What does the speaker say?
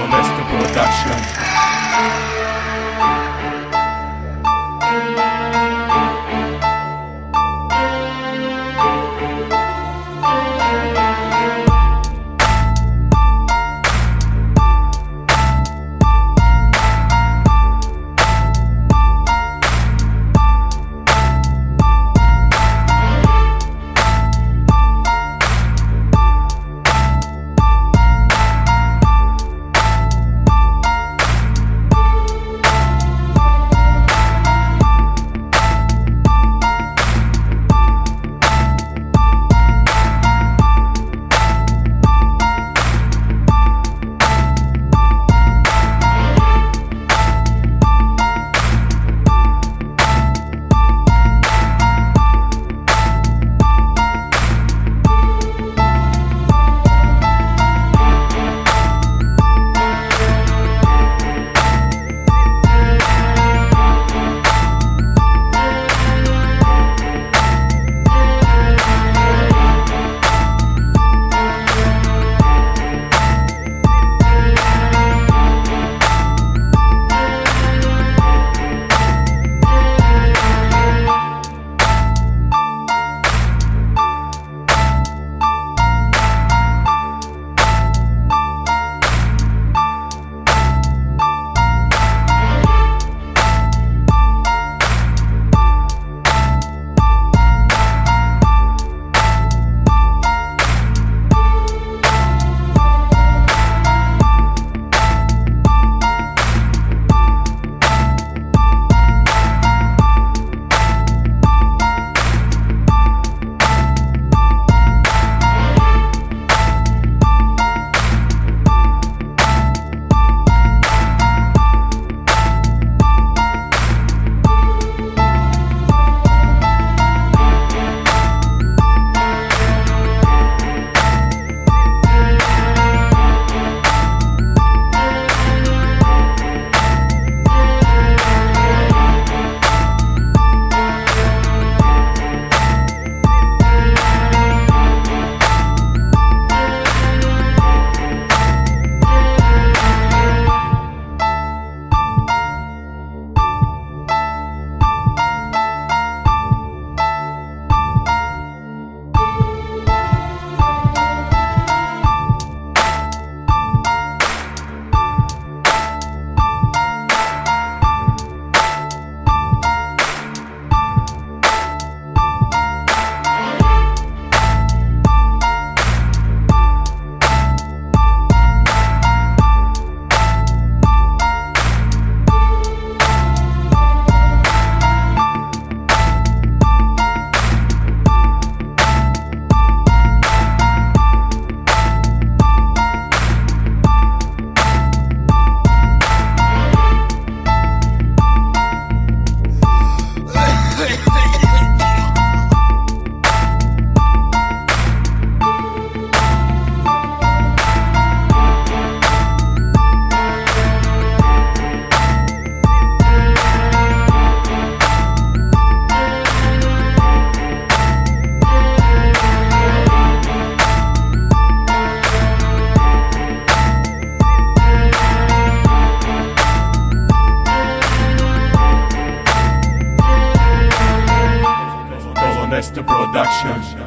Molesto Production. Production.